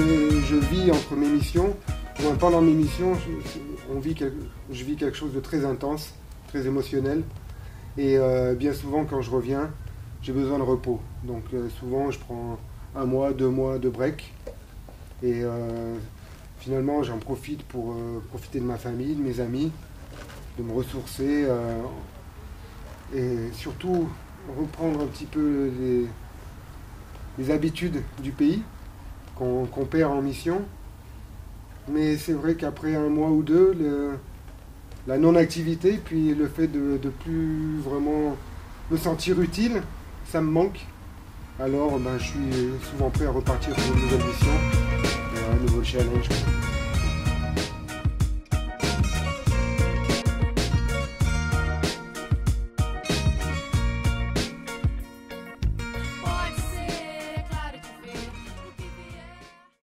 je vis entre mes missions, pendant mes missions, je, on vit je vis quelque chose de très intense, très émotionnel. Et euh, bien souvent, quand je reviens, j'ai besoin de repos. Donc euh, souvent, je prends un mois, deux mois de break. Et euh, finalement, j'en profite pour profiter de ma famille, de mes amis, de me ressourcer. et surtout, reprendre un petit peu les, habitudes du pays qu'on perd en mission. Mais c'est vrai qu'après un mois ou deux, la non-activité, puis le fait de ne plus vraiment me sentir utile, ça me manque. Alors ben, je suis souvent prêt à repartir pour une nouvelle mission, un nouveau challenge.